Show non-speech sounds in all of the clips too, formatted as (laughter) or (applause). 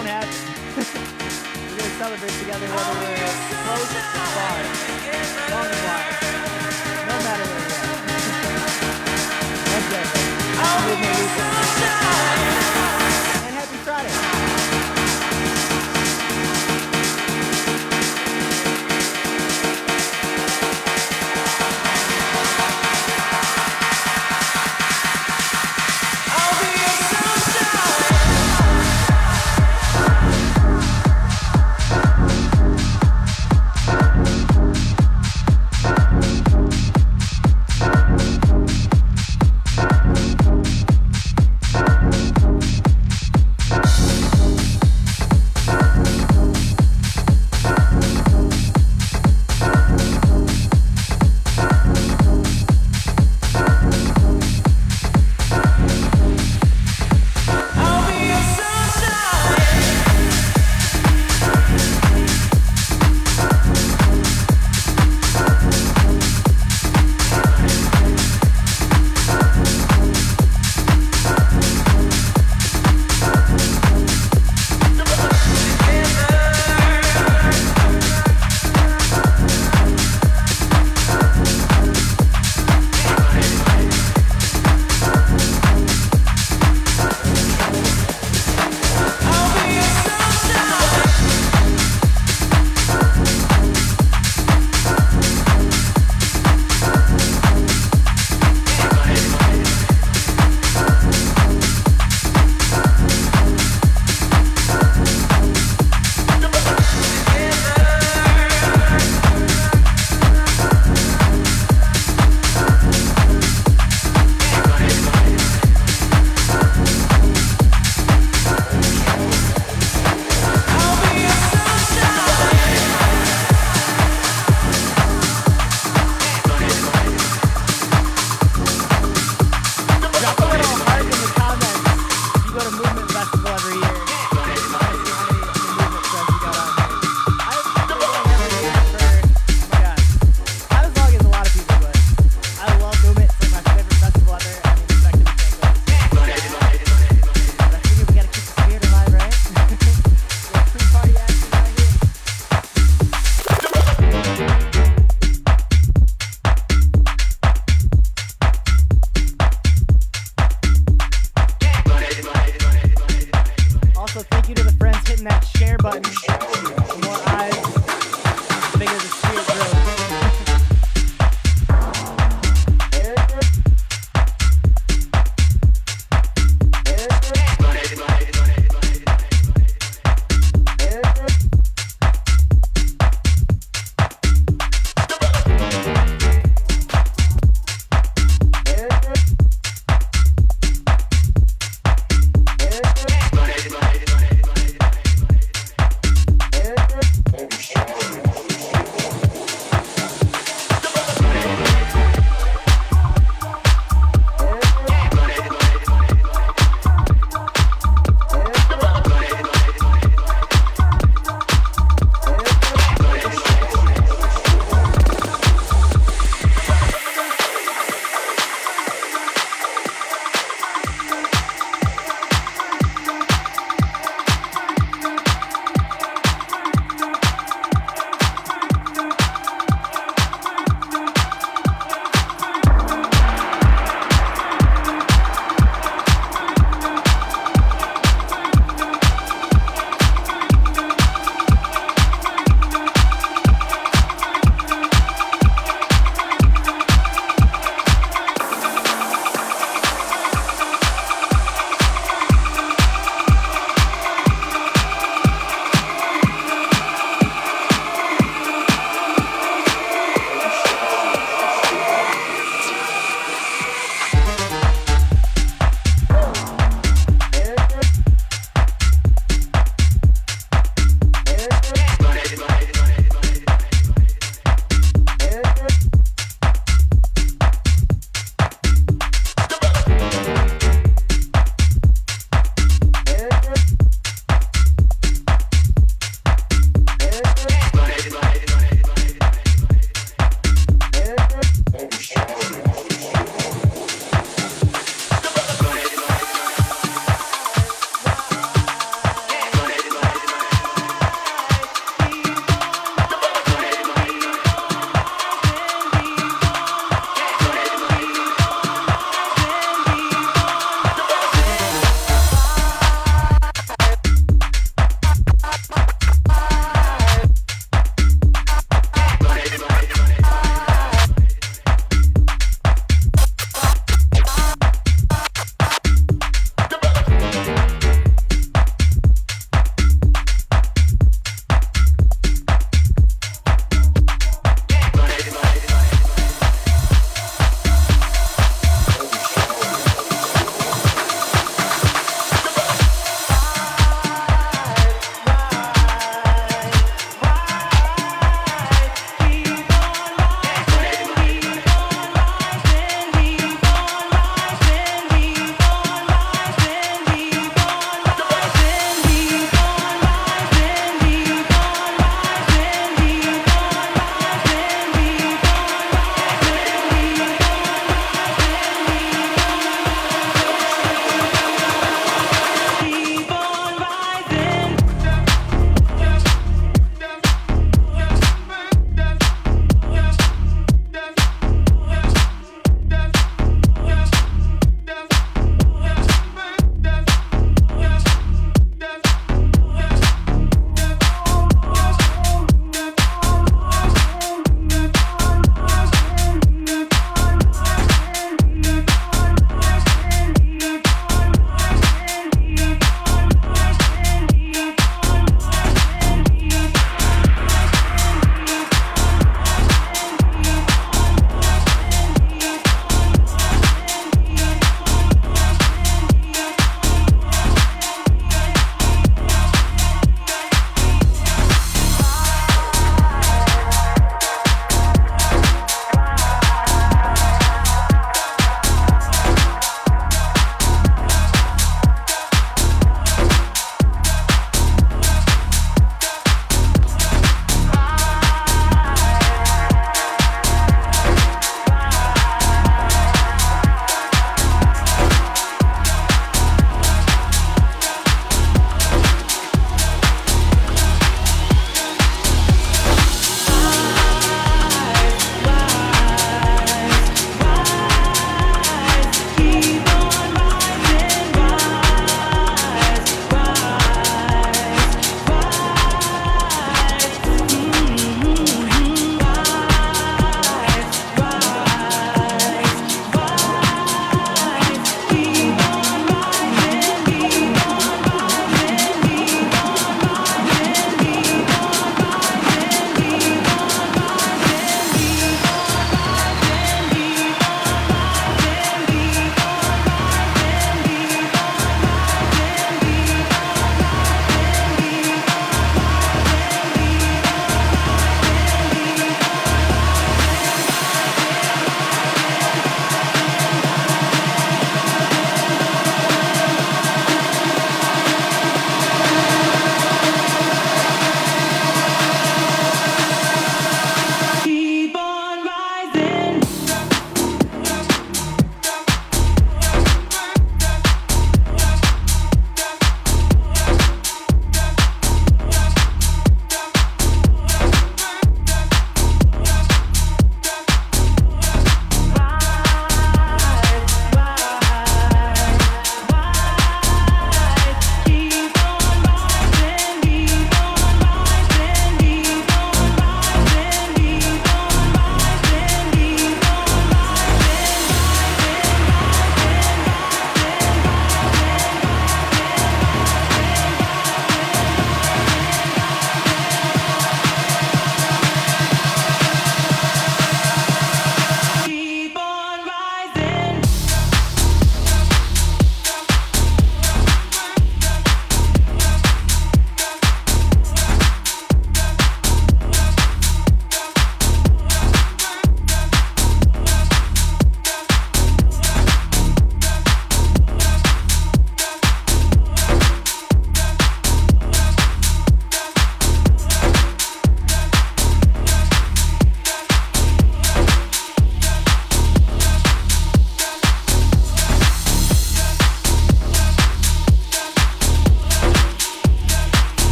(laughs) we're going to celebrate together whether we're close or far, long or no matter where we are. (laughs)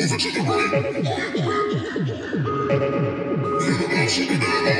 Thank you.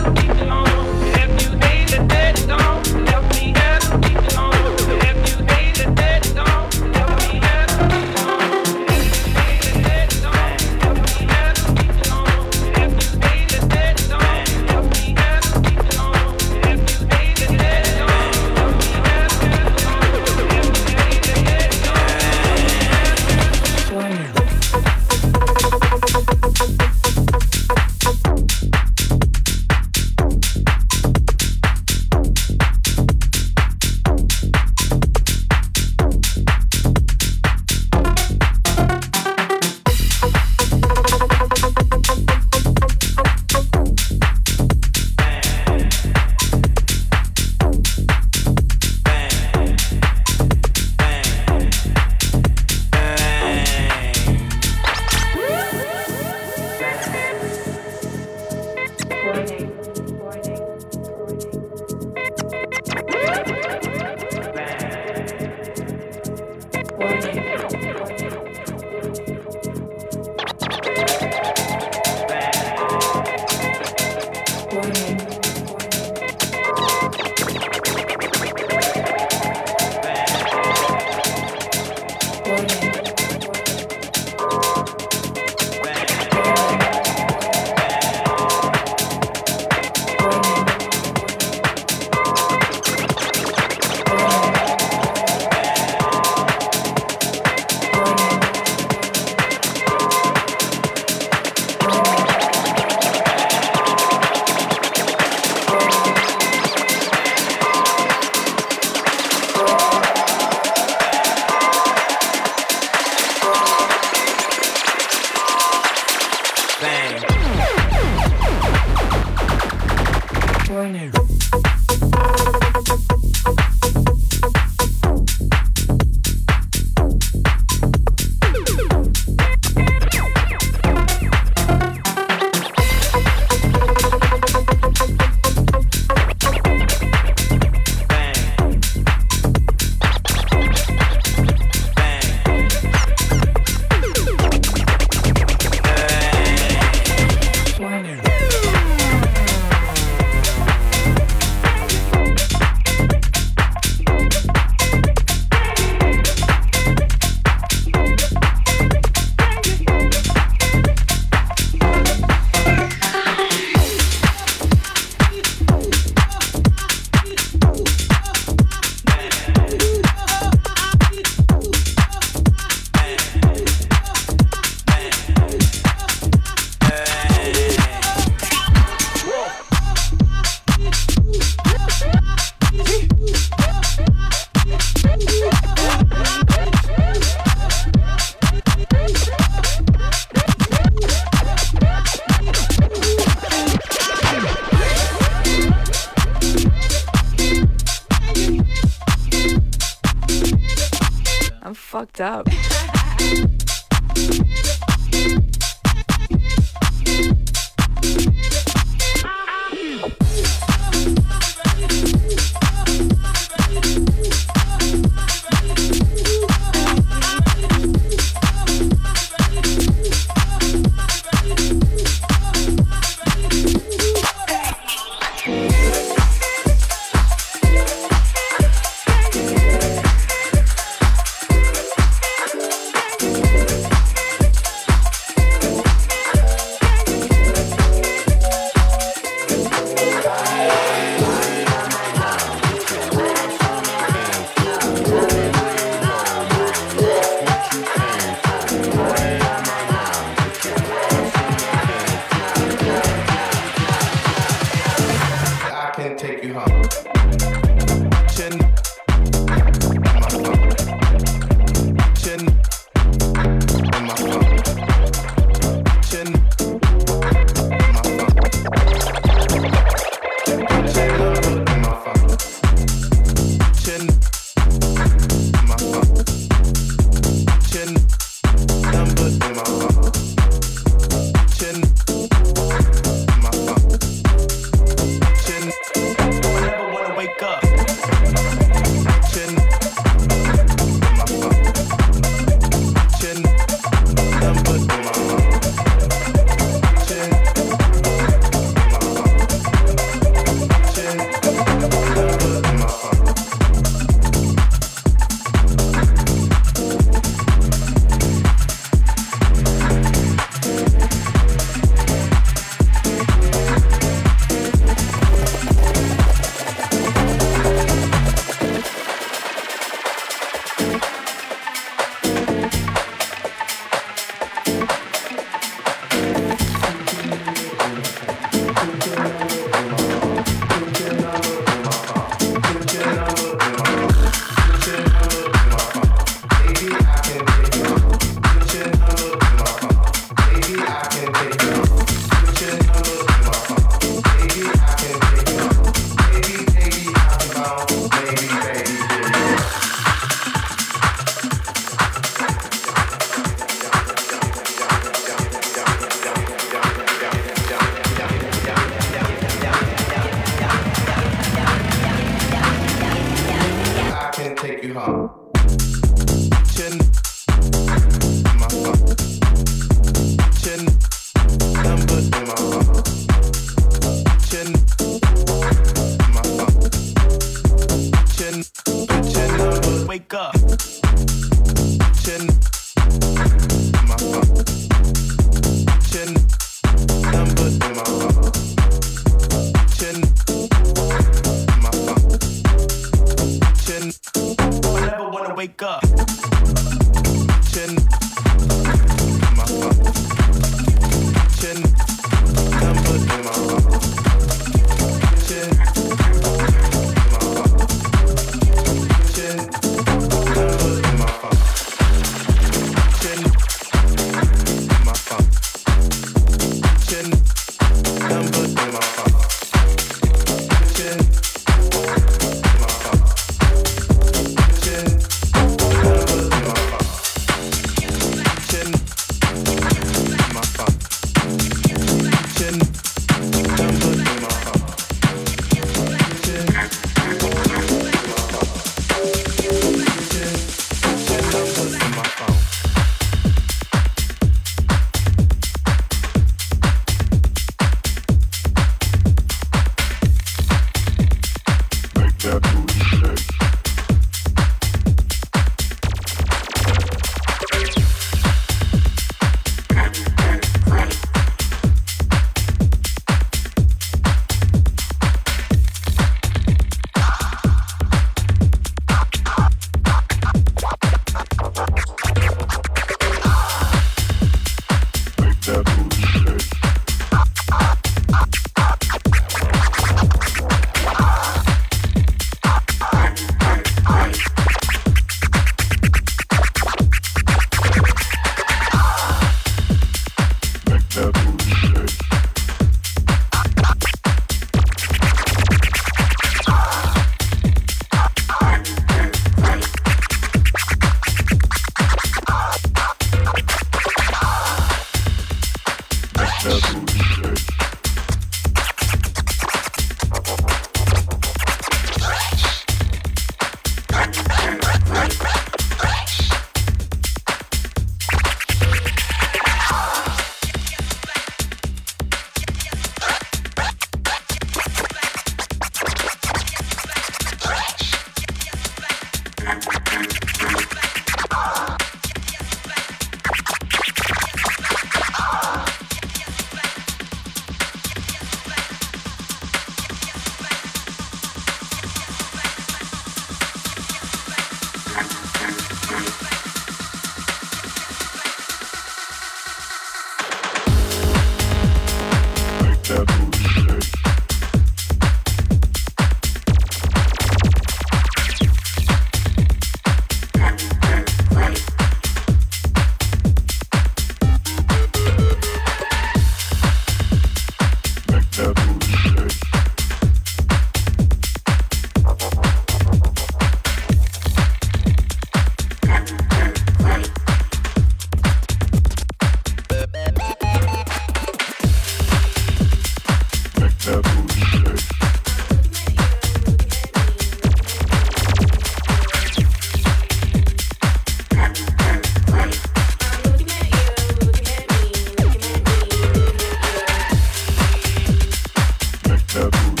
taboo.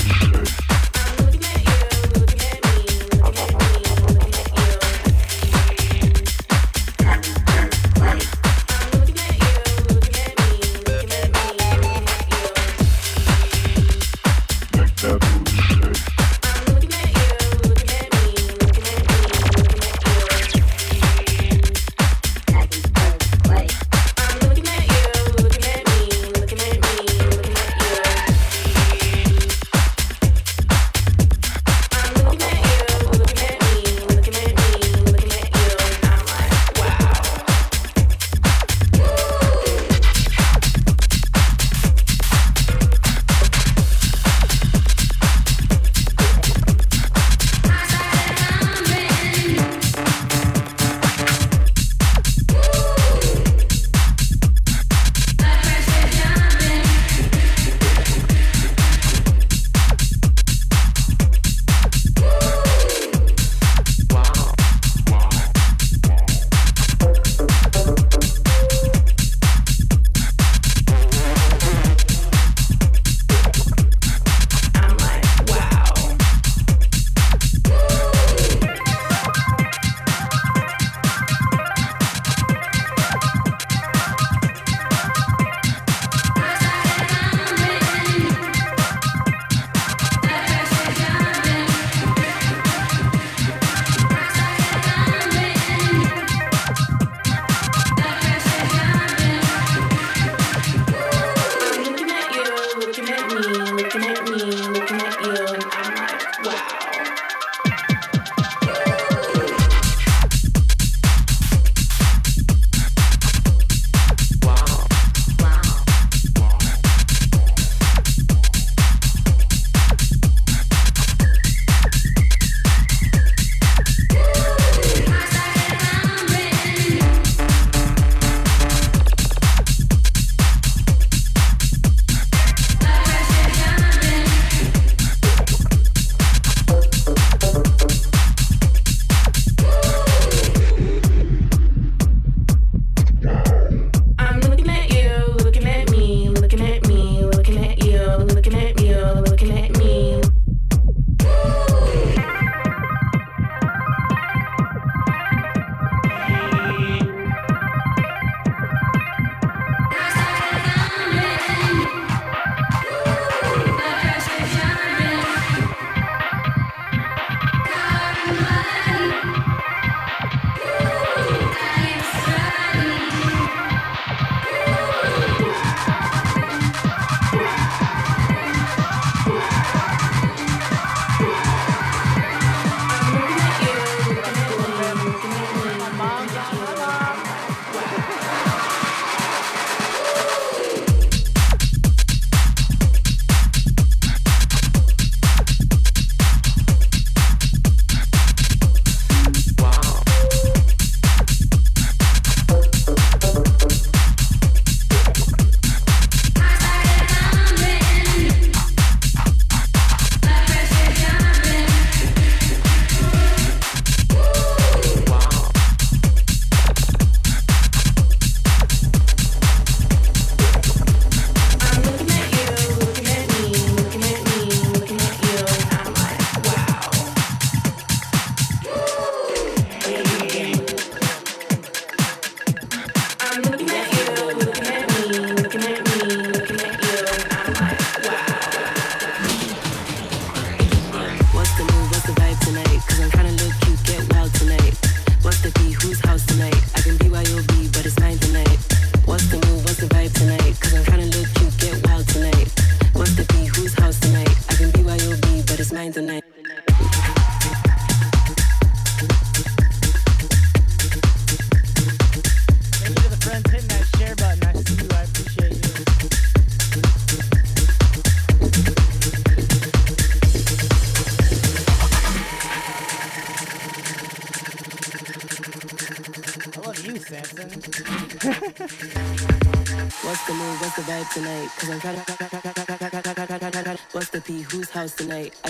House tonight?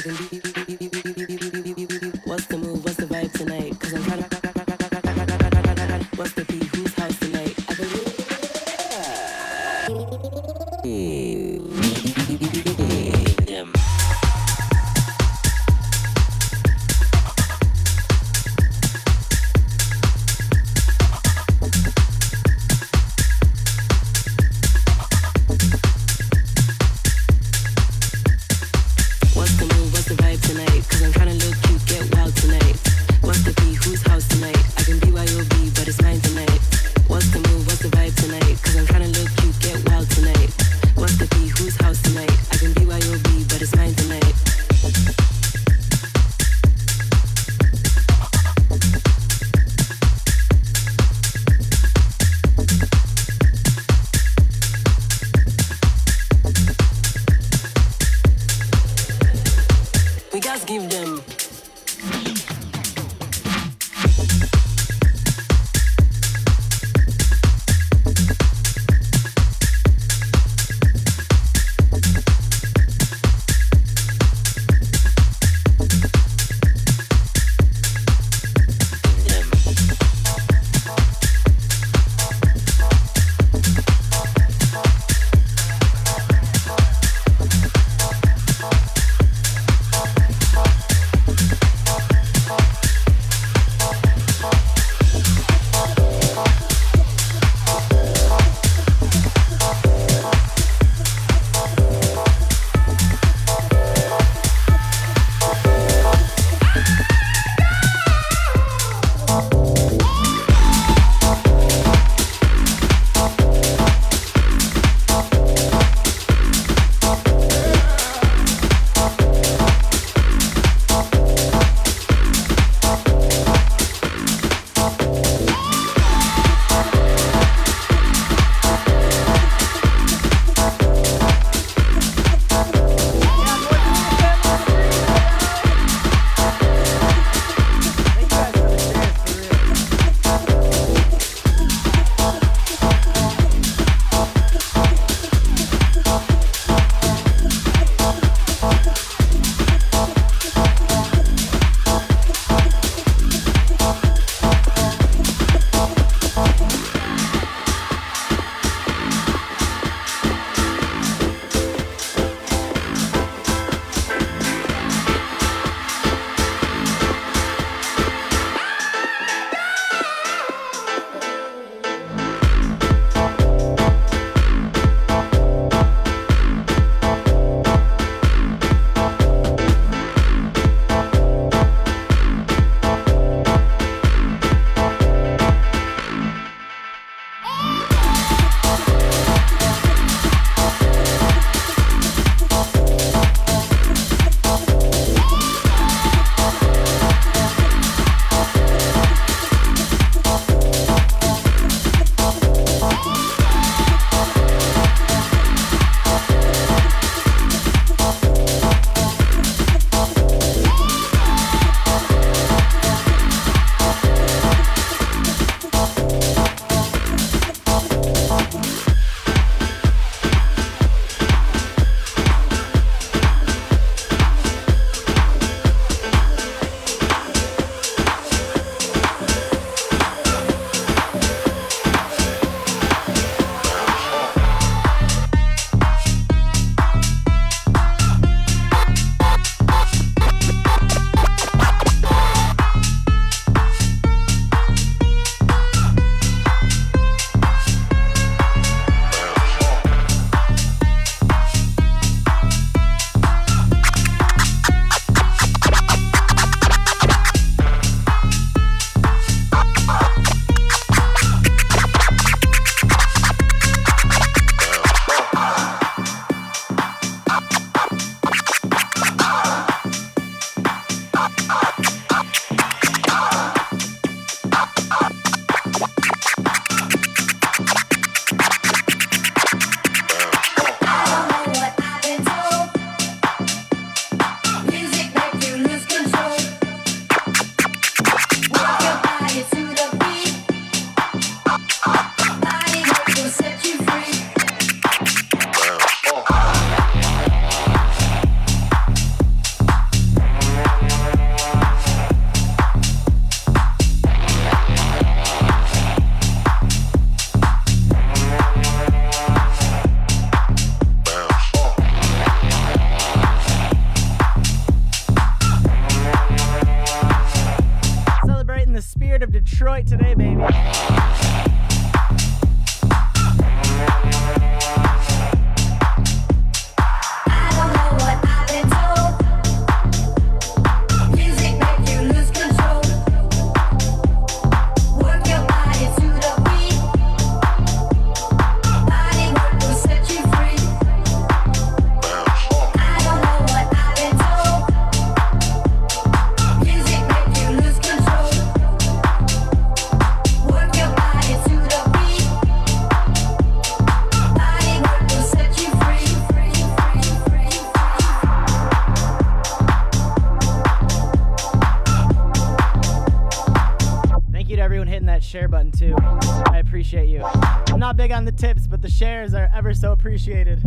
Ever so appreciated.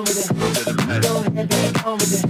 come with it. Go ahead, with it.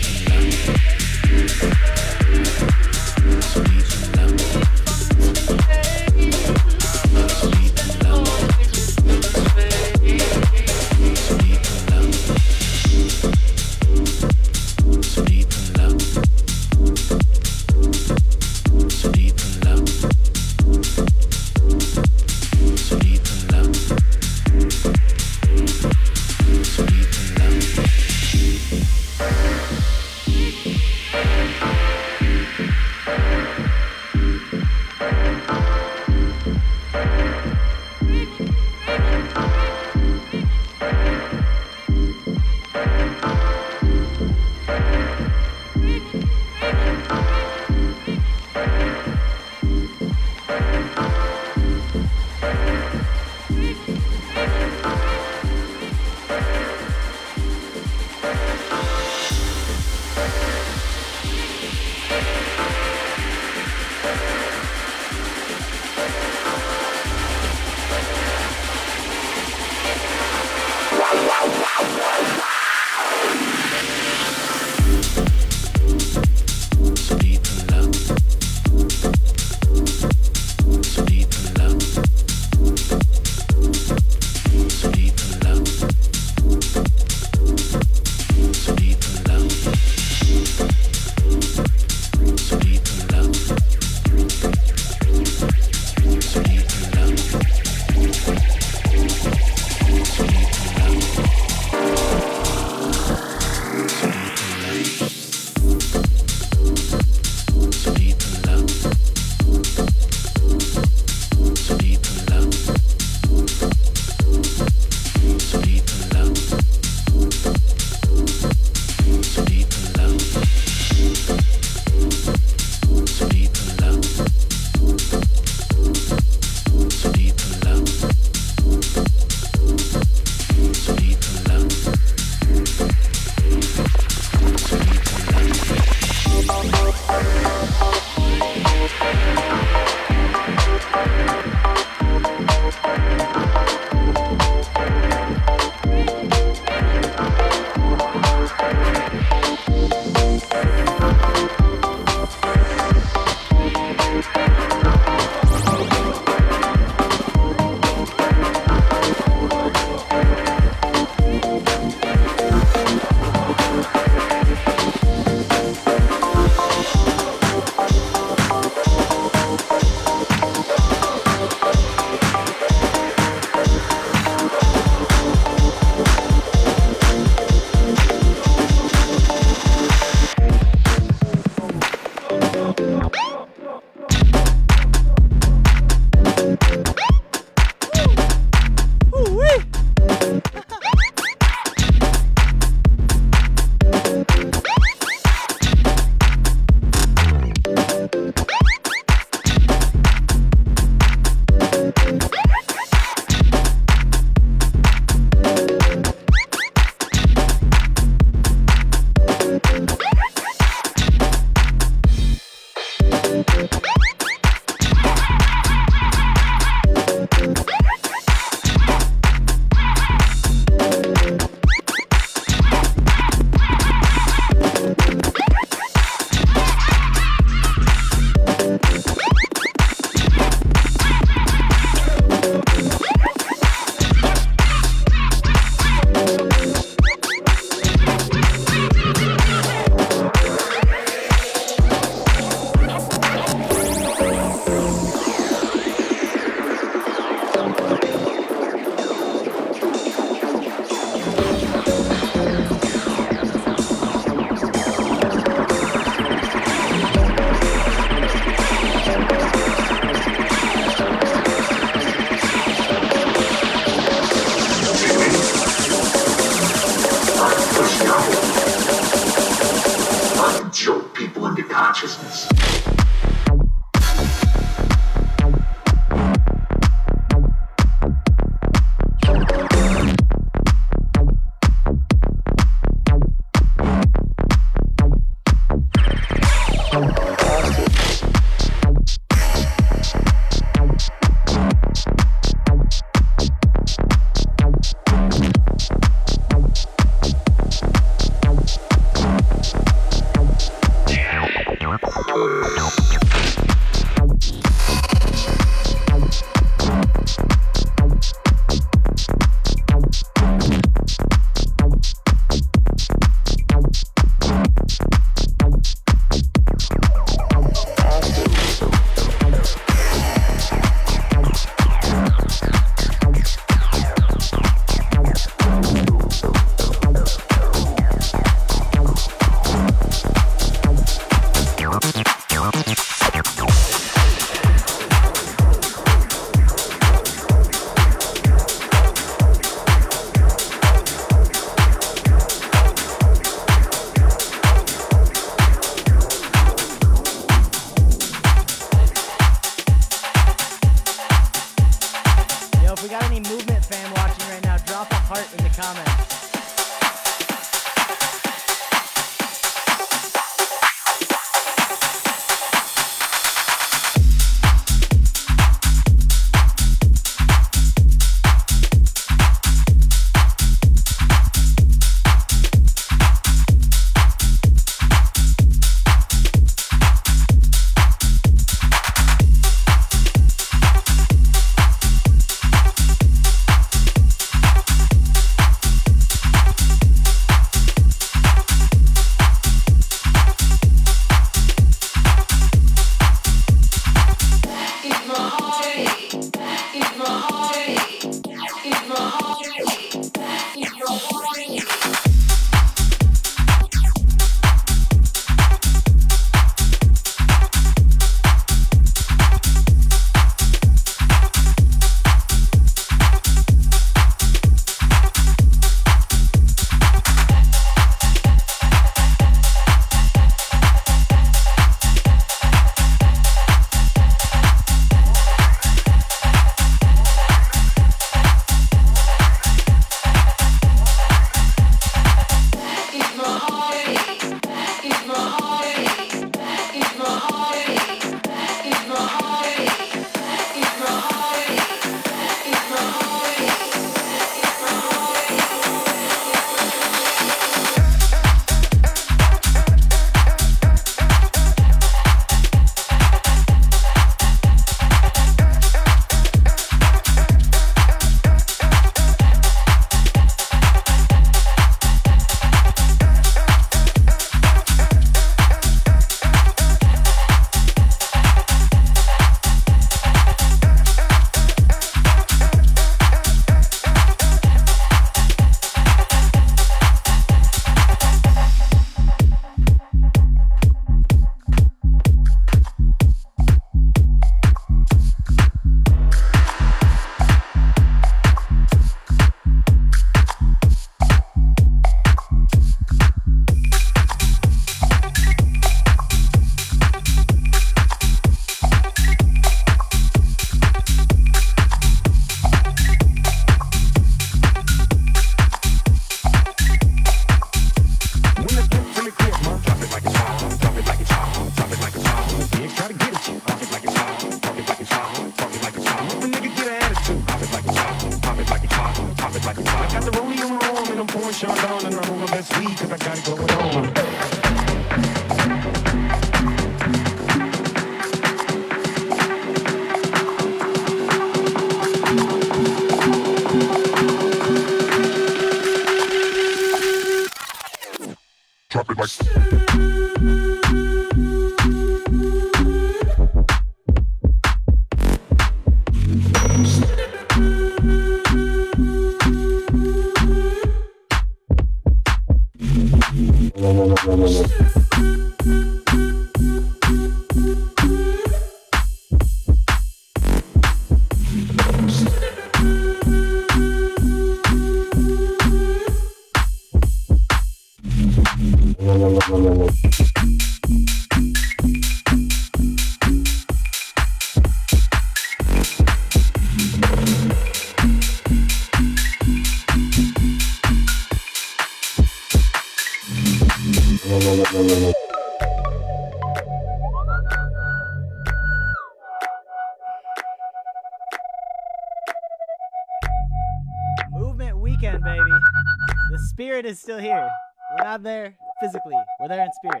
spirit.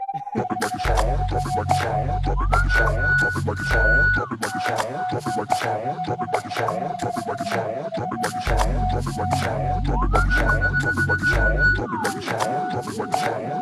(laughs)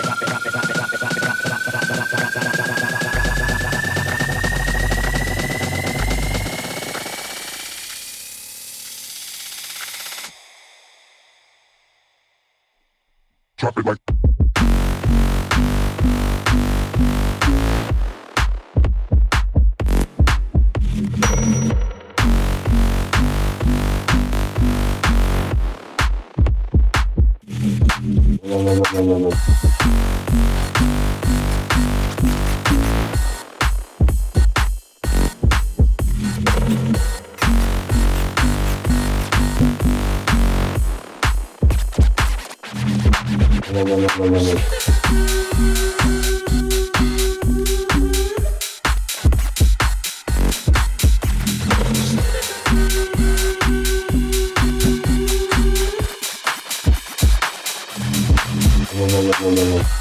Valeu, valeu, valeu.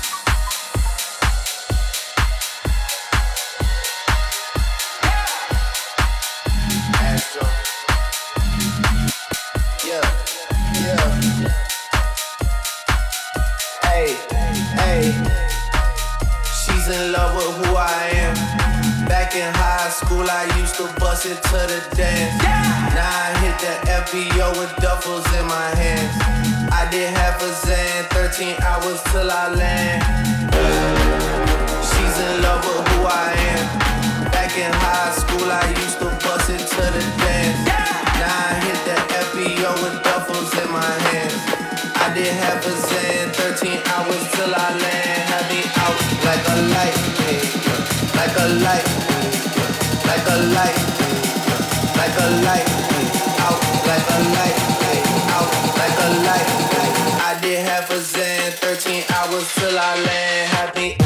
close till I land. She's in love with who I am. Back in high school, I used to bust into the dance. Now I hit the FBO with duffels in my hand. I did have a zan, 13 hours till I land. Had me out like a light, like a light, like a light. Like a light. till I land. happy.